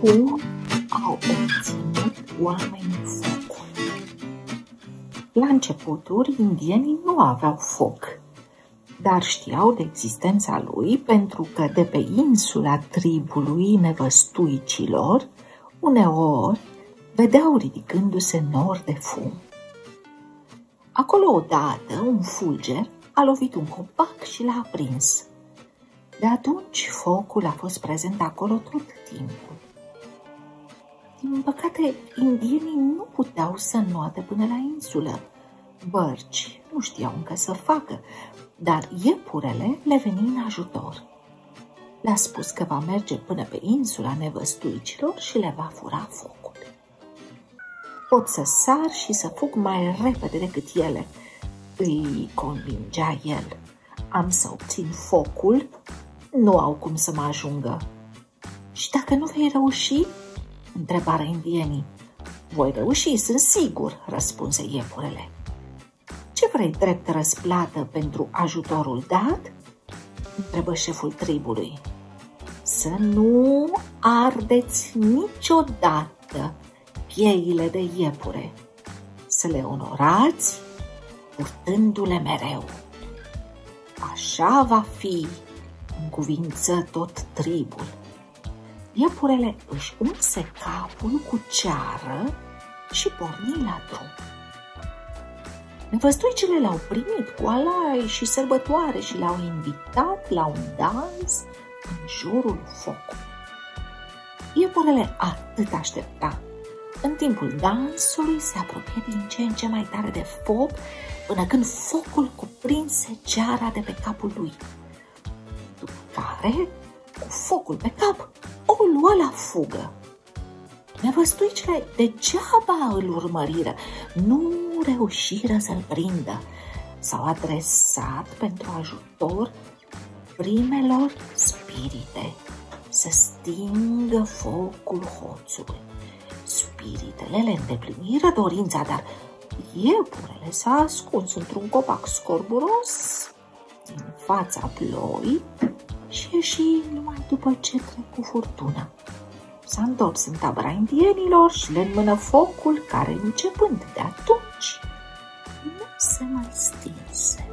Cum au obținut oamenii focul? La începuturi, indienii nu aveau foc, dar știau de existența lui pentru că de pe insula tribului nevăstuicilor, uneori vedeau ridicându-se nori de fum. Acolo odată un fulger a lovit un copac și l-a aprins. De atunci focul a fost prezent acolo tot timpul. Din păcate, indienii nu puteau să înnoate până la insulă. Bărci nu știau încă să facă, dar iepurele le veni în ajutor. Le-a spus că va merge până pe insula nevăstuicilor și le va fura focul. Pot să sar și să fug mai repede decât ele, îi convingea el. Am să obțin focul, nu au cum să mă ajungă. Și dacă nu vei reuși? Întrebară indienii. Voi reuși, sunt sigur, răspunse iepurele. Ce vrei drept răsplată pentru ajutorul dat? întrebă șeful tribului. Să nu ardeți niciodată pieile de iepure, să le onorați purtându-le mereu. Așa va fi, în cuvință tot tribul. Iepurele își unse capul cu ceară și porni la drum. Nevăstuicele l-au primit cu alai și sărbătoare și l-au invitat la un dans în jurul focului. Iepurele atât aștepta. În timpul dansului se apropie din ce în ce mai tare de foc până când focul cuprinse ceara de pe capul lui. După care, cu focul pe cap, o luă la fugă. Nevăstuicile degeaba îl urmăriră, nu reușiră să-l prindă. S-au adresat pentru ajutor primelor spirite să stingă focul hoțului. Spiritele le îndepliniră dorința, dar iepurele s-a ascuns într-un copac scorburos din fața ploi și ieși numai după ce trecu furtuna. S-a întors în tabăra indienilor și le înmână focul care, începând de atunci, nu se mai stinse.